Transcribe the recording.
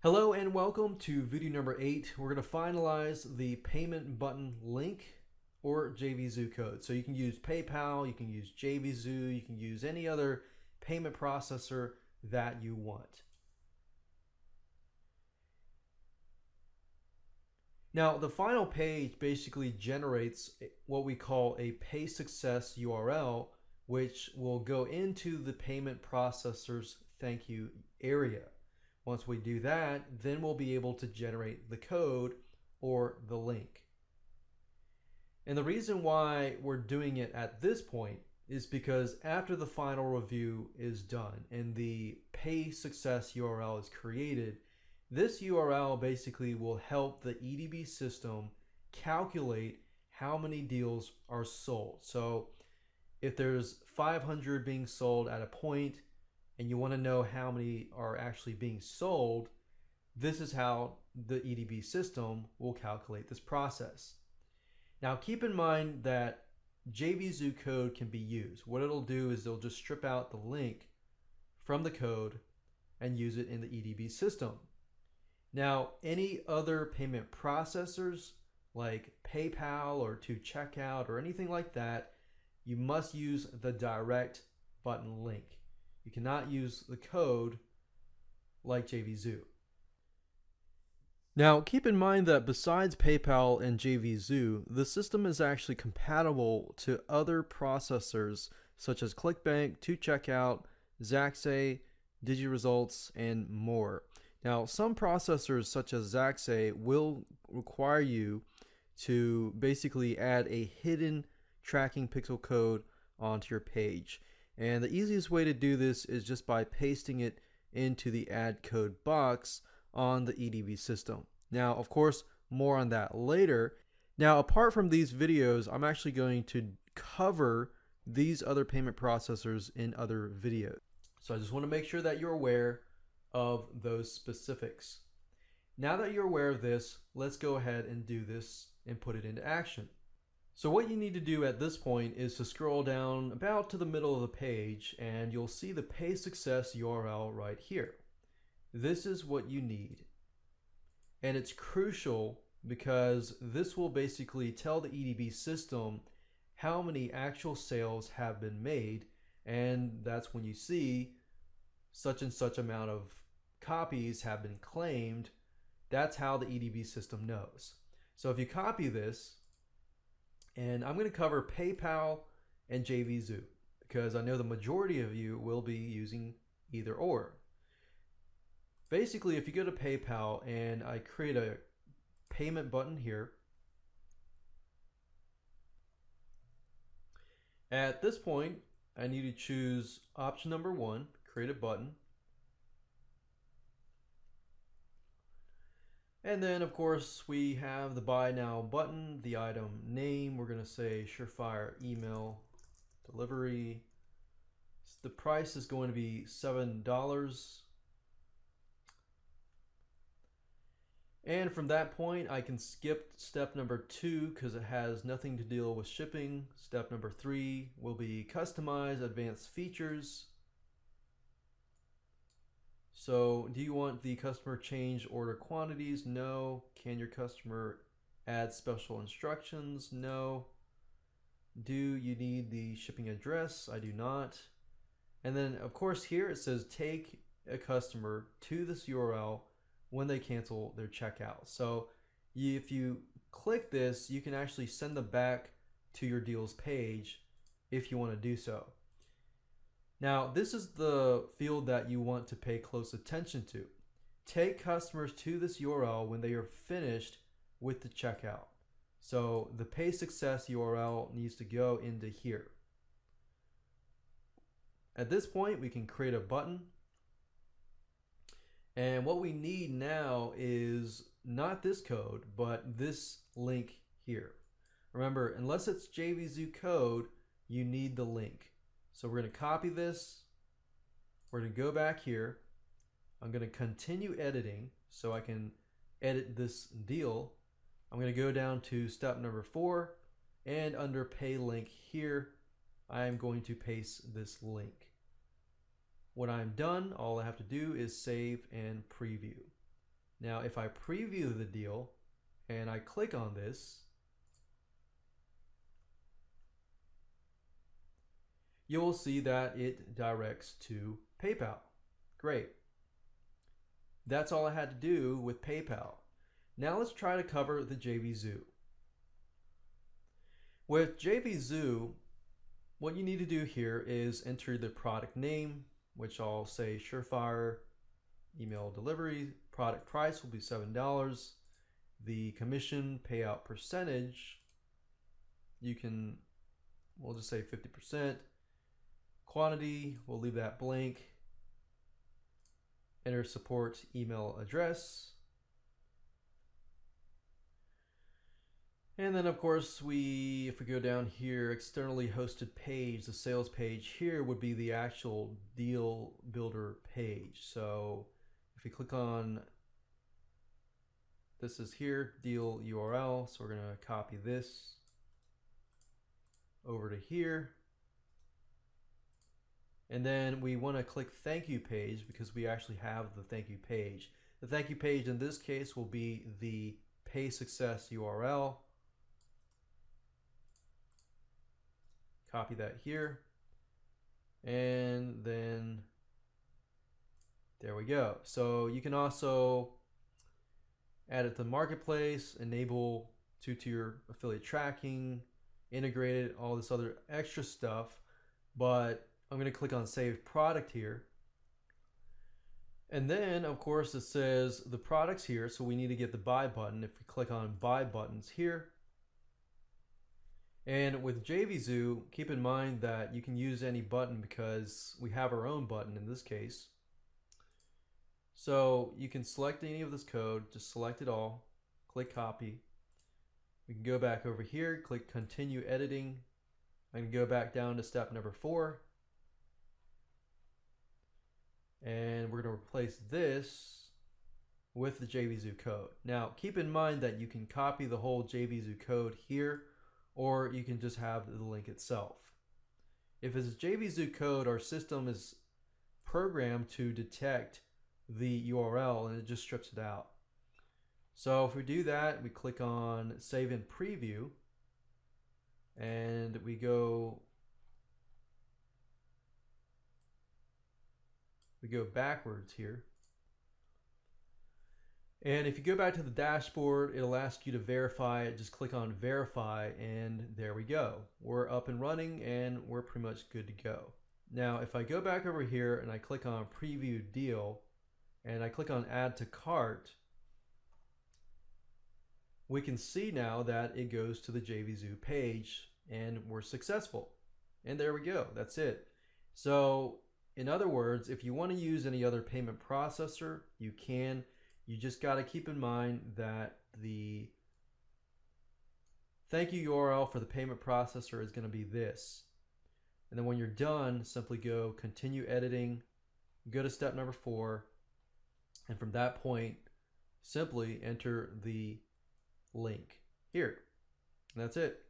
Hello and welcome to video number eight. We're going to finalize the payment button link or JVZoo code. So you can use PayPal, you can use JVZoo, you can use any other payment processor that you want. Now, the final page basically generates what we call a pay success URL, which will go into the payment processor's thank you area. Once we do that, then we'll be able to generate the code or the link. And the reason why we're doing it at this point is because after the final review is done and the pay success URL is created, this URL basically will help the EDB system calculate how many deals are sold. So if there's 500 being sold at a point and you want to know how many are actually being sold, this is how the EDB system will calculate this process. Now keep in mind that JVZoo code can be used. What it'll do is it'll just strip out the link from the code and use it in the EDB system. Now, any other payment processors like PayPal or 2Checkout or anything like that, you must use the direct button link. You cannot use the code like JVZoo. Now, keep in mind that besides PayPal and JVZoo, the system is actually compatible to other processors such as ClickBank, 2Checkout, Zaxaa, DigiResults, and more. Now, some processors such as Zaxaa will require you to basically add a hidden tracking pixel code onto your page. And the easiest way to do this is just by pasting it into the add code box on the EDB system. Now, of course, more on that later. Now, apart from these videos, I'm actually going to cover these other payment processors in other videos. So I just want to make sure that you're aware of those specifics. Now that you're aware of this, let's go ahead and do this and put it into action. So what you need to do at this point is to scroll down about to the middle of the page and you'll see the pay success URL right here. This is what you need. And it's crucial because this will basically tell the EDB system how many actual sales have been made. And that's when you see such and such amount of copies have been claimed. That's how the EDB system knows. So if you copy this, and I'm going to cover PayPal and JVZoo because I know the majority of you will be using either or. Basically, if you go to PayPal and I create a payment button here, at this point, I need to choose option number one, create a button. And then, of course, we have the Buy Now button, the item name. We're going to say Surefire Email Delivery. The price is going to be $7. And from that point, I can skip step number two because it has nothing to deal with shipping. Step number three will be customize advanced features. So do you want the customer change order quantities? No. Can your customer add special instructions? No. Do you need the shipping address? I do not. And then of course here it says take a customer to this URL when they cancel their checkout. So if you click this, you can actually send them back to your deals page if you want to do so. Now, this is the field that you want to pay close attention to. Take customers to this URL when they are finished with the checkout. So the pay success URL needs to go into here. At this point, we can create a button and what we need now is not this code, but this link here. Remember, unless it's JVZoo code, you need the link. So we're going to copy this. We're going to go back here. I'm going to continue editing so I can edit this deal. I'm going to go down to step number four and under pay link here, I am going to paste this link. When I'm done, all I have to do is save and preview. Now, if I preview the deal and I click on this, you will see that it directs to PayPal. Great. That's all I had to do with PayPal. Now let's try to cover the JVZoo. With JVZoo, what you need to do here is enter the product name, which I'll say Surefire email delivery. Product price will be $7. The commission payout percentage, you can, we'll just say 50%. Quantity, we'll leave that blank. Enter support email address. And then of course we, if we go down here, externally hosted page, the sales page here would be the actual deal builder page. So if we click on, this is here, deal URL. So we're gonna copy this over to here. And then we want to click thank you page because we actually have the thank you page. The thank you page in this case will be the pay success URL. Copy that here. And then there we go. So you can also add it to the marketplace, enable two-tier affiliate tracking, integrated, all this other extra stuff. But I'm going to click on Save Product here. And then, of course, it says the products here, so we need to get the Buy button. If we click on Buy buttons here, and with JVZoo, keep in mind that you can use any button because we have our own button in this case. So you can select any of this code, just select it all, click copy. We can go back over here, click continue editing. Can go back down to step number four and we're going to replace this with the JVZoo code. Now, keep in mind that you can copy the whole JVZoo code here, or you can just have the link itself. If it's JVZoo code, our system is programmed to detect the URL and it just strips it out. So if we do that, we click on Save and Preview, and we go we go backwards here. And if you go back to the dashboard, it'll ask you to verify it. Just click on verify and there we go. We're up and running and we're pretty much good to go. Now, if I go back over here and I click on preview deal and I click on add to cart, we can see now that it goes to the JVZoo page and we're successful. And there we go. That's it. So in other words, if you want to use any other payment processor, you can. You just got to keep in mind that the thank you URL for the payment processor is going to be this. And then when you're done, simply go continue editing, go to step number four, and from that point, simply enter the link here. And that's it.